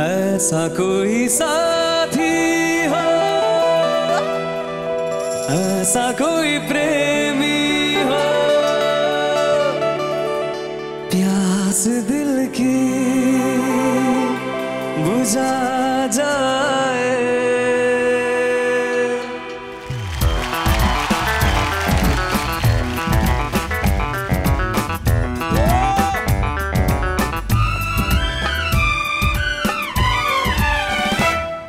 ऐसा कोई साथी हो ऐसा कोई प्रेमी हो। प्यास दिल की बुझा जाए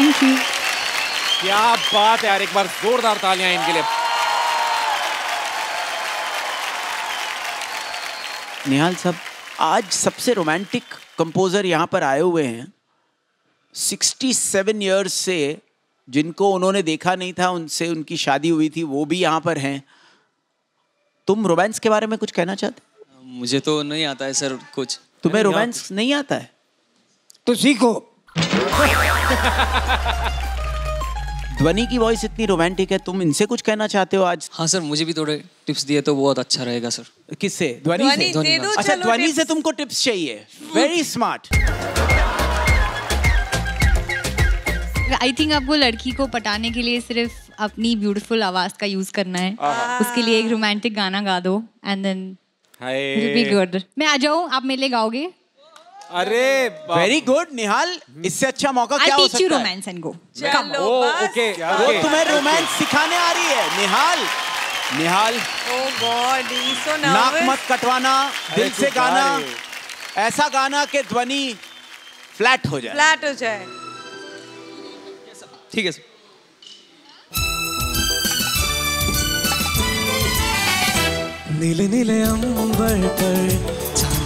थैंक यू क्या बात है यार एक बार जोरदार तालियाँ इनके लिए। निहाल साहब आज सबसे रोमांटिक कंपोजर यहाँ पर आए हुए हैं। 67 इयर्स से जिनको उन्होंने देखा नहीं था उनसे उनकी शादी हुई थी वो भी यहाँ पर हैं। तुम रोमांस के बारे में कुछ कहना चाहते मुझे तो नहीं आता है सर कुछ। तुम्हें रोमांस नहीं आता है? तो सीखो। ध्वनि की वॉइस इतनी रोमांटिक है तुम इनसे कुछ कहना चाहते हो आज? हाँ सर मुझे भी थोड़े टिप्स दिए तो बहुत अच्छा रहेगा सर। किससे? ध्वनि ध्वनि से दे दो अच्छा ध्वनि से तुमको टिप्स चाहिए। वेरी स्मार्ट आई थिंक आपको लड़की को पटाने के लिए सिर्फ़ अपनी ब्यूटीफुल आवाज़ का यूज़ करना है। उसके लिए एक रोमांटिक गाना गा दो and then will be good मैं आ जाऊँ आप मेरे लिए गाओगे? अरे वेरी गुड निहाल इससे अच्छा मौका क्या हो सकता है? रोमांस एंड गो चलो ओके वो तुम्हें रोमांस सिखाने आ रही है निहाल निहाल ओ गॉड सो नाक मत कटवाना दिल से गाना। ऐसा गाना कि ध्वनि फ्लैट हो जाए। फ्लैट हो जाए। ठीक है सर नीले नीले अंबर पर